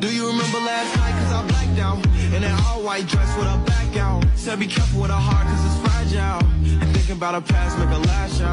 Do you remember last night? Cause I blacked out. In that all white dress with a back out. Said be careful with her heart cause it's fragile. And thinking about her past make a lash out.